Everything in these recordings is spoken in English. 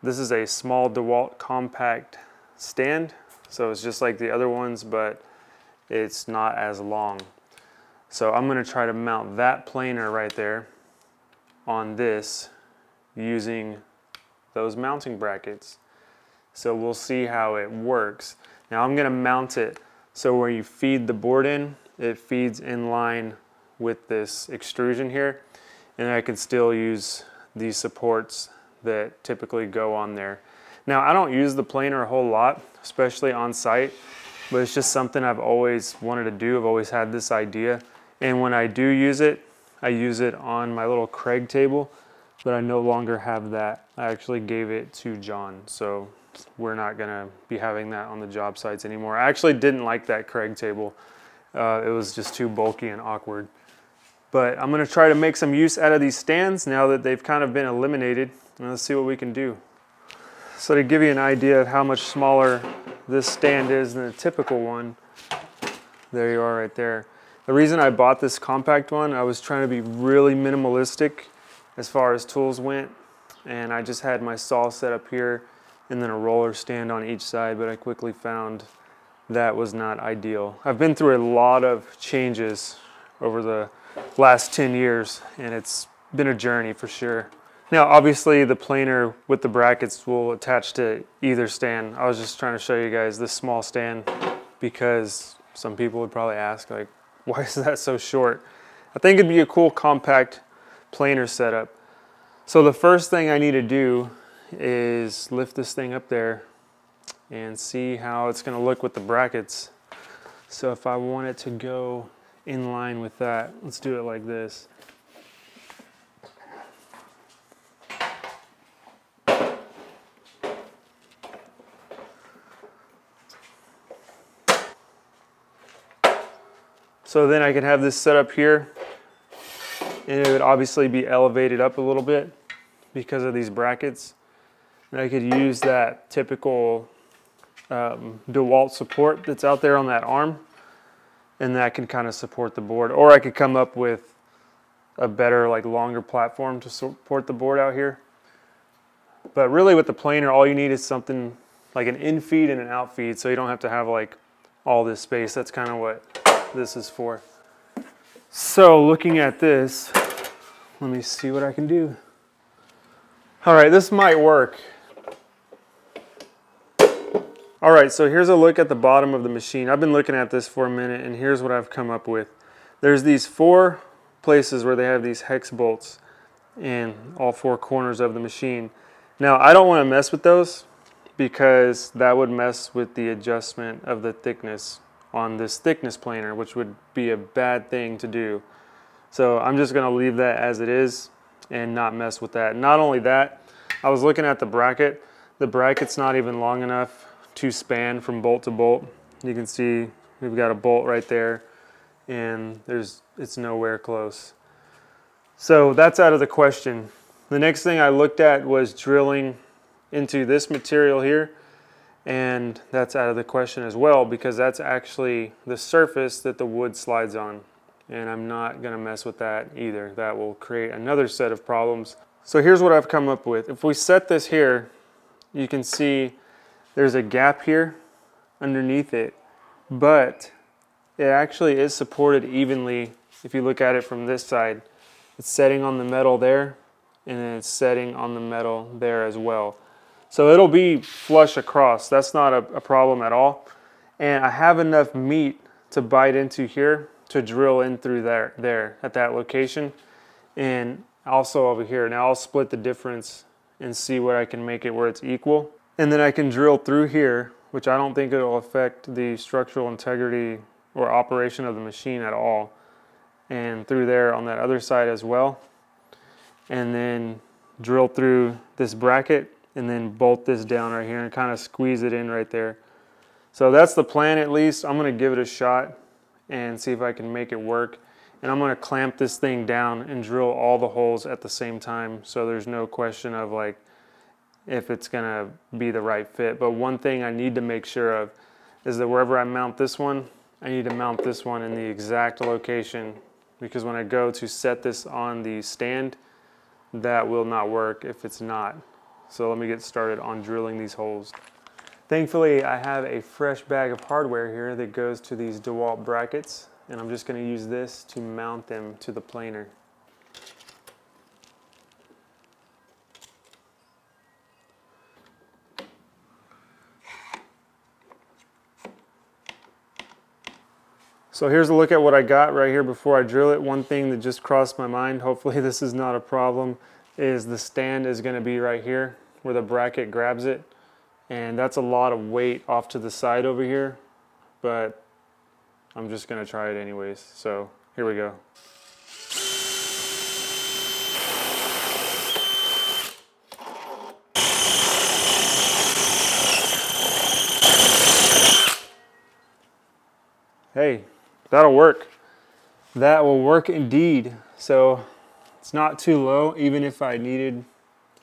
This is a small DeWalt compact stand. So it's just like the other ones, but it's not as long. So I'm gonna try to mount that planer right there on this using those mounting brackets. So we'll see how it works. Now I'm gonna mount it so where you feed the board in, it feeds in line with this extrusion here. And I can still use these supports that typically go on there. Now I don't use the planer a whole lot, especially on site, but it's just something I've always wanted to do. I've always had this idea. And when I do use it, I use it on my little Kreg table, but I no longer have that. I actually gave it to John, so we're not gonna be having that on the job sites anymore. I actually didn't like that Kreg table. Uh, it was just too bulky and awkward. But I'm gonna try to make some use out of these stands now that they've kind of been eliminated. And let's see what we can do. So to give you an idea of how much smaller this stand is than a typical one, there you are right there. The reason I bought this compact one, I was trying to be really minimalistic as far as tools went. And I just had my saw set up here and then a roller stand on each side, but I quickly found that was not ideal. I've been through a lot of changes over the last 10 years and it's been a journey for sure. Now obviously the planer with the brackets will attach to either stand. I was just trying to show you guys this small stand because some people would probably ask like, why is that so short? I think it'd be a cool compact planer setup. So the first thing I need to do is lift this thing up there and see how it's gonna look with the brackets. So if I want it to go in line with that, let's do it like this. So then I could have this set up here and it would obviously be elevated up a little bit because of these brackets. And I could use that typical um, DeWalt support that's out there on that arm and that can kind of support the board. Or I could come up with a better like longer platform to support the board out here. But really with the planer, all you need is something like an in feed and an out feed so you don't have to have like all this space. That's kind of what this is for. So looking at this, let me see what I can do. All right, this might work. All right, so here's a look at the bottom of the machine. I've been looking at this for a minute and here's what I've come up with. There's these four places where they have these hex bolts in all four corners of the machine. Now, I don't want to mess with those because that would mess with the adjustment of the thickness on this thickness planer, which would be a bad thing to do. So I'm just gonna leave that as it is and not mess with that. Not only that, I was looking at the bracket. The bracket's not even long enough to span from bolt to bolt. You can see we've got a bolt right there and there's it's nowhere close. So that's out of the question. The next thing I looked at was drilling into this material here and that's out of the question as well because that's actually the surface that the wood slides on and I'm not gonna mess with that either. That will create another set of problems. So here's what I've come up with. If we set this here, you can see there's a gap here underneath it, but it actually is supported evenly if you look at it from this side. It's setting on the metal there and then it's setting on the metal there as well. So it'll be flush across. That's not a, a problem at all. And I have enough meat to bite into here to drill in through there, there at that location. And also over here. Now I'll split the difference and see what I can make it where it's equal. And then I can drill through here, which I don't think it'll affect the structural integrity or operation of the machine at all. And through there on that other side as well. And then drill through this bracket and then bolt this down right here and kind of squeeze it in right there. So that's the plan at least. I'm gonna give it a shot and see if I can make it work. And I'm gonna clamp this thing down and drill all the holes at the same time so there's no question of like if it's gonna be the right fit. But one thing I need to make sure of is that wherever I mount this one, I need to mount this one in the exact location because when I go to set this on the stand, that will not work if it's not. So let me get started on drilling these holes. Thankfully, I have a fresh bag of hardware here that goes to these DeWalt brackets, and I'm just gonna use this to mount them to the planer. So here's a look at what I got right here before I drill it. One thing that just crossed my mind, hopefully this is not a problem, is the stand is gonna be right here where the bracket grabs it. And that's a lot of weight off to the side over here, but I'm just gonna try it anyways. So here we go. Hey, That'll work. That will work indeed. So it's not too low, even if I needed,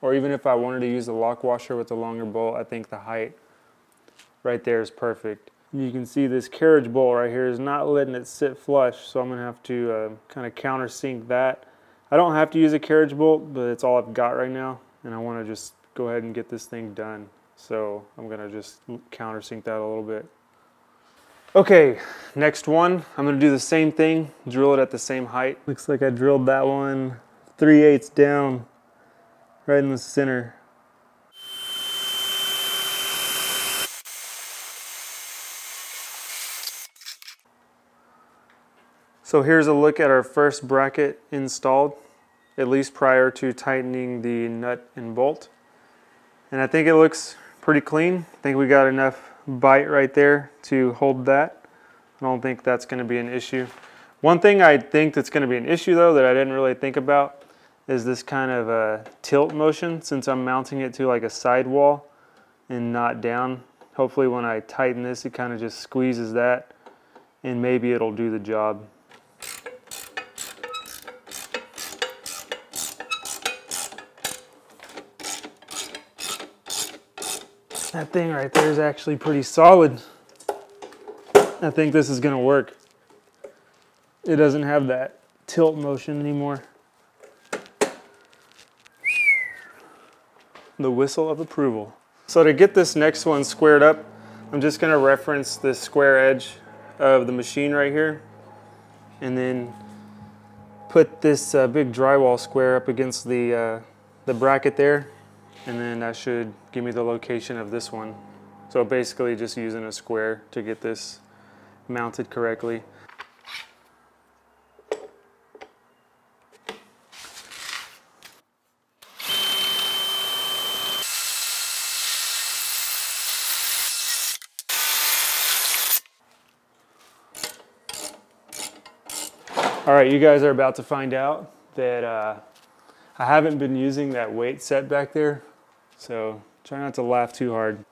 or even if I wanted to use the lock washer with a longer bolt, I think the height right there is perfect. You can see this carriage bolt right here is not letting it sit flush, so I'm gonna have to uh, kind of countersink that. I don't have to use a carriage bolt, but it's all I've got right now, and I wanna just go ahead and get this thing done. So I'm gonna just countersink that a little bit. Okay, next one, I'm gonna do the same thing, drill it at the same height. Looks like I drilled that one 3 eighths down, right in the center. So here's a look at our first bracket installed, at least prior to tightening the nut and bolt. And I think it looks pretty clean. I think we got enough bite right there to hold that. I don't think that's going to be an issue. One thing I think that's going to be an issue though that I didn't really think about is this kind of a tilt motion since I'm mounting it to like a sidewall and not down. Hopefully when I tighten this it kind of just squeezes that and maybe it'll do the job. That thing right there is actually pretty solid. I think this is gonna work. It doesn't have that tilt motion anymore. The whistle of approval. So to get this next one squared up, I'm just gonna reference this square edge of the machine right here and then put this uh, big drywall square up against the, uh, the bracket there and then that should give me the location of this one. So basically just using a square to get this mounted correctly. All right, you guys are about to find out that uh, I haven't been using that weight set back there so try not to laugh too hard.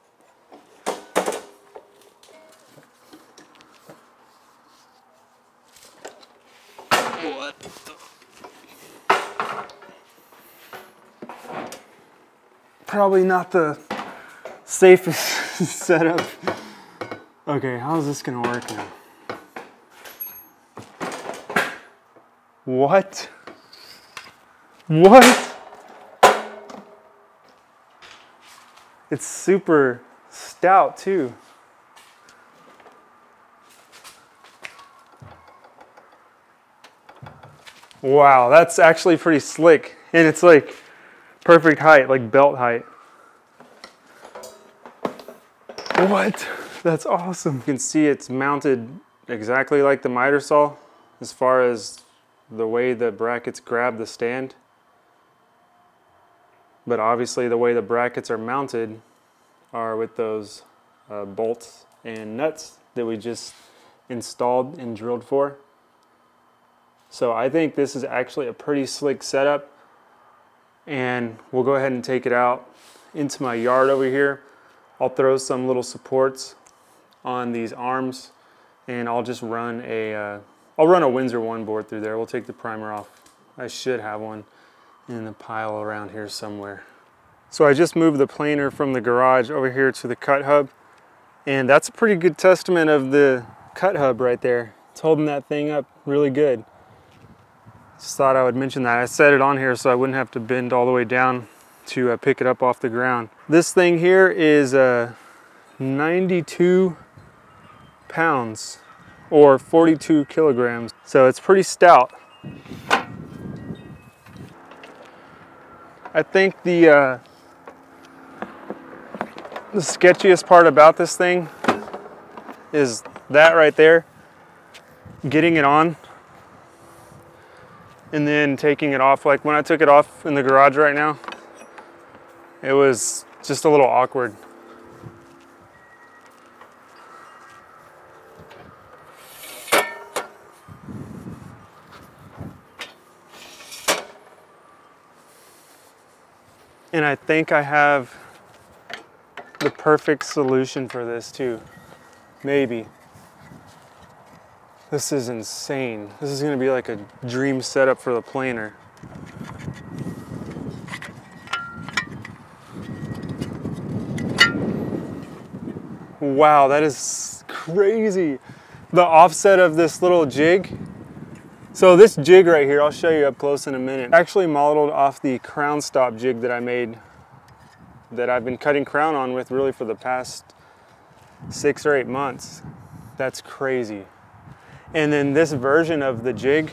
Probably not the safest setup. Okay, how's this gonna work now? What? What? It's super stout too. Wow, that's actually pretty slick. And it's like perfect height, like belt height. What? That's awesome. You can see it's mounted exactly like the miter saw as far as the way the brackets grab the stand. But obviously the way the brackets are mounted are with those uh, bolts and nuts that we just installed and drilled for. So I think this is actually a pretty slick setup and we'll go ahead and take it out into my yard over here. I'll throw some little supports on these arms and I'll just run a, will uh, run a Windsor one board through there. We'll take the primer off. I should have one in the pile around here somewhere. So I just moved the planer from the garage over here to the cut hub and that's a pretty good testament of the cut hub right there. It's holding that thing up really good. Just thought I would mention that. I set it on here so I wouldn't have to bend all the way down to uh, pick it up off the ground. This thing here is uh, 92 pounds or 42 kilograms. So it's pretty stout. I think the, uh, the sketchiest part about this thing is that right there, getting it on and then taking it off. Like when I took it off in the garage right now, it was just a little awkward. And I think I have the perfect solution for this too. Maybe. This is insane. This is gonna be like a dream setup for the planer. Wow, that is crazy. The offset of this little jig. So this jig right here, I'll show you up close in a minute, actually modeled off the crown stop jig that I made that I've been cutting crown on with really for the past six or eight months. That's crazy. And then this version of the jig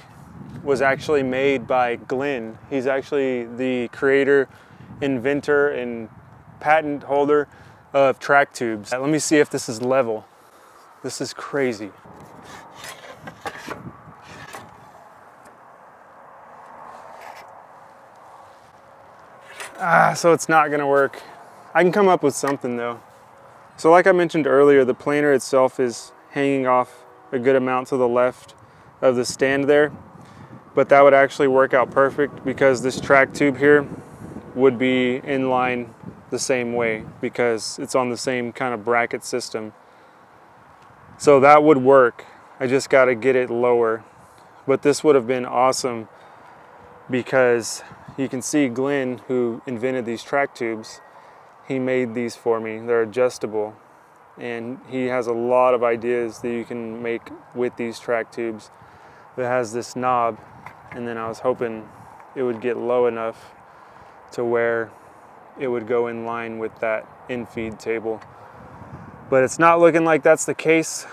was actually made by Glenn. He's actually the creator, inventor, and patent holder of track tubes. Let me see if this is level. This is crazy. Ah, so it's not gonna work. I can come up with something though. So like I mentioned earlier, the planer itself is hanging off a good amount to the left of the stand there, but that would actually work out perfect because this track tube here would be in line the same way because it's on the same kind of bracket system. So that would work. I just got to get it lower. But this would have been awesome because you can see Glenn, who invented these track tubes, he made these for me. They're adjustable. And he has a lot of ideas that you can make with these track tubes that has this knob. And then I was hoping it would get low enough to where it would go in line with that infeed table. But it's not looking like that's the case,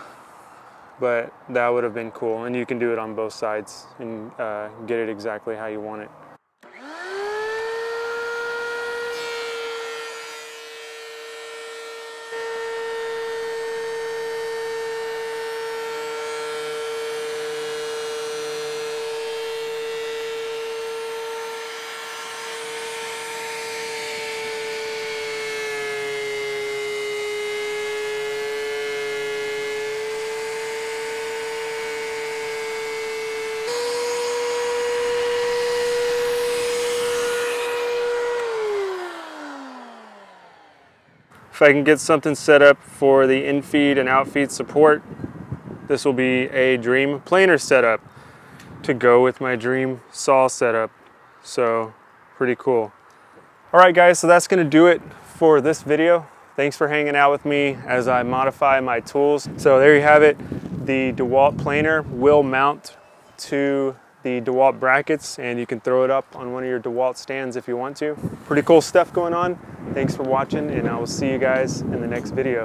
but that would have been cool. And you can do it on both sides and uh, get it exactly how you want it. I can get something set up for the infeed and outfeed support, this will be a dream planer setup to go with my dream saw setup. So pretty cool. All right guys, so that's gonna do it for this video. Thanks for hanging out with me as I modify my tools. So there you have it. The DeWalt planer will mount to the DeWalt brackets and you can throw it up on one of your DeWalt stands if you want to. Pretty cool stuff going on. Thanks for watching and I will see you guys in the next video.